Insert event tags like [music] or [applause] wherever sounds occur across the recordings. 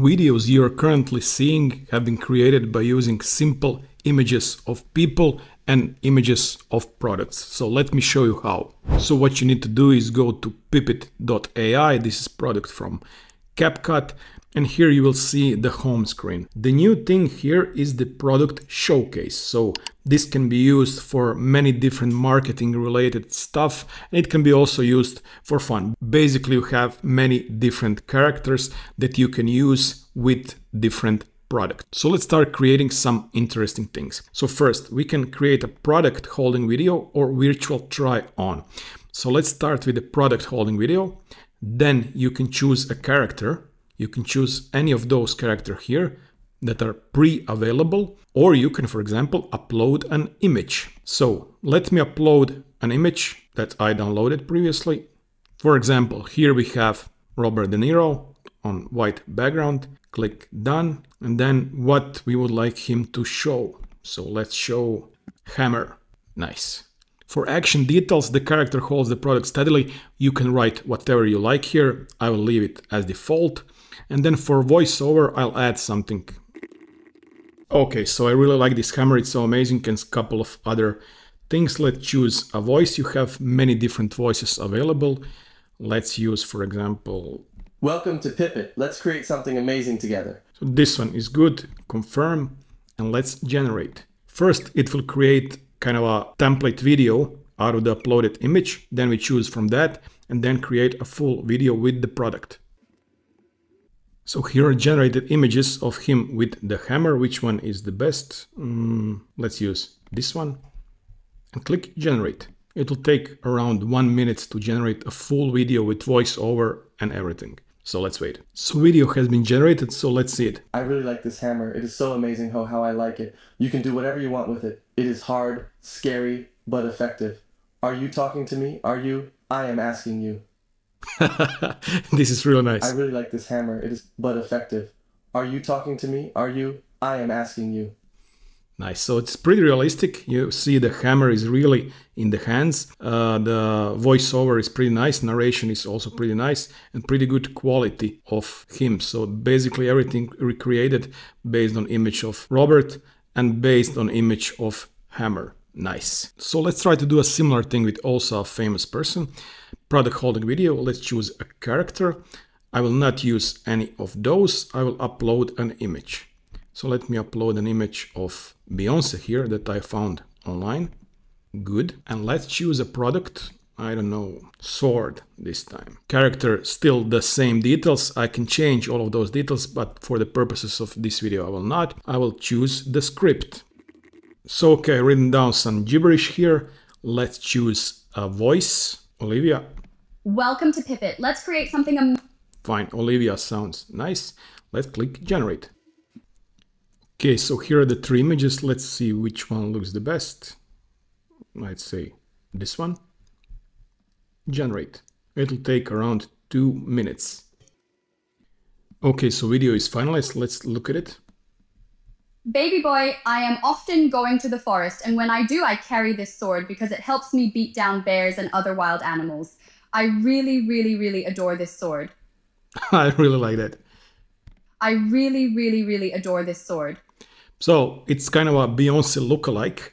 Videos you're currently seeing have been created by using simple images of people and images of products. So let me show you how. So what you need to do is go to pippit.ai. This is product from CapCut and here you will see the home screen. The new thing here is the product showcase. So this can be used for many different marketing related stuff. And it can be also used for fun. Basically, you have many different characters that you can use with different product. So let's start creating some interesting things. So first, we can create a product holding video or virtual try on. So let's start with the product holding video. Then you can choose a character you can choose any of those characters here that are pre-available or you can for example upload an image. So let me upload an image that I downloaded previously. For example here we have Robert De Niro on white background. Click done and then what we would like him to show. So let's show hammer. Nice. For action details, the character holds the product steadily. You can write whatever you like here. I will leave it as default. And then for voiceover, I'll add something. Okay, so I really like this hammer. It's so amazing and a couple of other things. Let's choose a voice. You have many different voices available. Let's use, for example... Welcome to Pippit. Let's create something amazing together. So this one is good. Confirm. And let's generate. First, it will create kind of a template video out of the uploaded image. Then we choose from that and then create a full video with the product. So here are generated images of him with the hammer. Which one is the best? Mm, let's use this one and click generate. It will take around one minute to generate a full video with voiceover and everything. So let's wait. So video has been generated, so let's see it. I really like this hammer. It is so amazing how, how I like it. You can do whatever you want with it. It is hard, scary, but effective. Are you talking to me? Are you? I am asking you. [laughs] this is real nice. I really like this hammer. It is but effective. Are you talking to me? Are you? I am asking you. Nice. So it's pretty realistic. You see the hammer is really in the hands. Uh, the voiceover is pretty nice. Narration is also pretty nice and pretty good quality of him. So basically everything recreated based on image of Robert and based on image of hammer. Nice. So let's try to do a similar thing with also a famous person. Product holding video, let's choose a character. I will not use any of those. I will upload an image. So let me upload an image of Beyonce here that I found online. Good. And let's choose a product. I don't know, sword this time. Character, still the same details. I can change all of those details, but for the purposes of this video, I will not. I will choose the script. So, okay, written down some gibberish here. Let's choose a voice. Olivia. Welcome to Pippit. Let's create something. Fine, Olivia sounds nice. Let's click generate. Okay, so here are the three images. Let's see which one looks the best. Let's say this one. Generate. It'll take around two minutes. Okay, so video is finalized. Let's look at it. Baby boy, I am often going to the forest, and when I do, I carry this sword because it helps me beat down bears and other wild animals. I really, really, really adore this sword. [laughs] I really like that. I really, really, really adore this sword. So it's kind of a Beyonce lookalike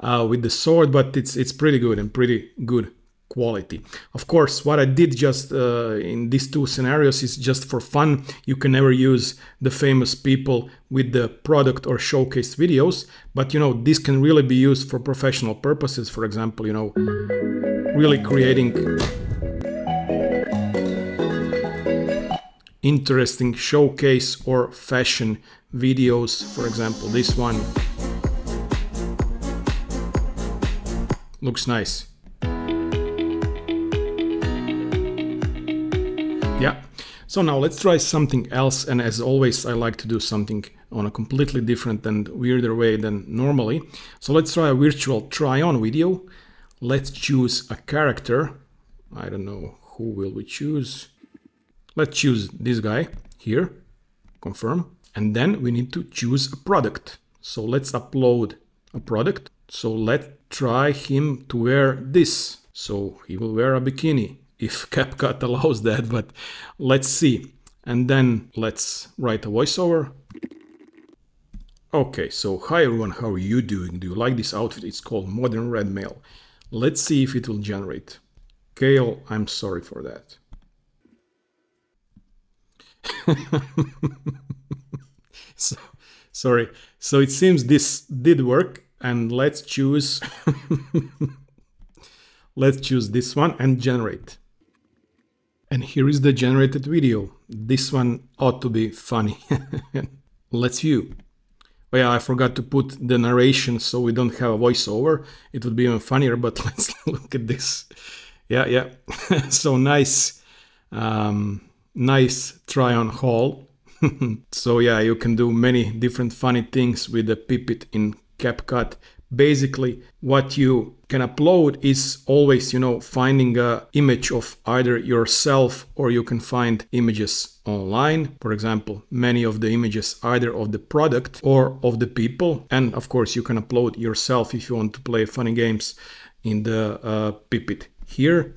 uh, with the sword, but it's it's pretty good and pretty good quality. Of course, what I did just uh, in these two scenarios is just for fun. You can never use the famous people with the product or showcase videos, but you know, this can really be used for professional purposes. For example, you know, really creating interesting showcase or fashion videos. For example, this one looks nice. Yeah. So now let's try something else. And as always, I like to do something on a completely different and weirder way than normally. So let's try a virtual try on video. Let's choose a character. I don't know who will we choose. Let's choose this guy here. Confirm. And then we need to choose a product. So let's upload a product. So let's try him to wear this. So he will wear a bikini if [laughs] CapCut allows that, but let's see. And then let's write a voiceover. Okay, so hi everyone, how are you doing? Do you like this outfit? It's called Modern Red Male. Let's see if it will generate. Kale, I'm sorry for that. [laughs] so, sorry. So it seems this did work and let's choose [laughs] let's choose this one and generate. And here is the generated video. This one ought to be funny. [laughs] let's view. Oh yeah, I forgot to put the narration so we don't have a voiceover. It would be even funnier, but let's look at this. Yeah, yeah. so nice, um, nice try on haul. [laughs] so yeah, you can do many different funny things with the Pippit in CapCut. Basically, what you can upload is always, you know, finding a image of either yourself or you can find images online. For example, many of the images either of the product or of the people. And of course, you can upload yourself if you want to play funny games in the uh, Pippit here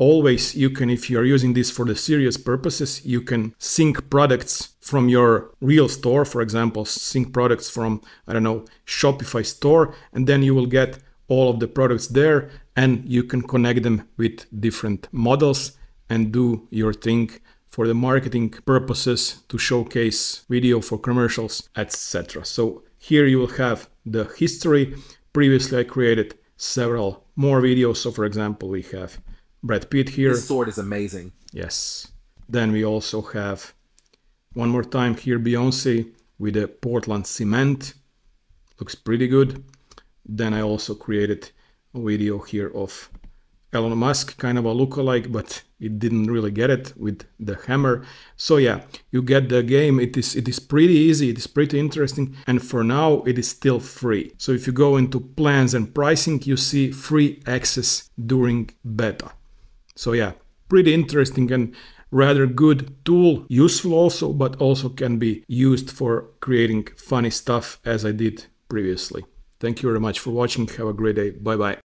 always you can if you are using this for the serious purposes you can sync products from your real store for example sync products from i don't know shopify store and then you will get all of the products there and you can connect them with different models and do your thing for the marketing purposes to showcase video for commercials etc so here you will have the history. Previously i created several more videos. So for example we have Brad Pitt here. This sword is amazing. Yes. Then we also have one more time here Beyonce with a Portland cement. Looks pretty good. Then I also created a video here of Elon Musk, kind of a lookalike, but it didn't really get it with the hammer. So yeah, you get the game. It is it is pretty easy. It is pretty interesting, and for now it is still free. So if you go into plans and pricing, you see free access during beta. So yeah, pretty interesting and rather good tool, useful also, but also can be used for creating funny stuff as I did previously. Thank you very much for watching. Have a great day. Bye bye.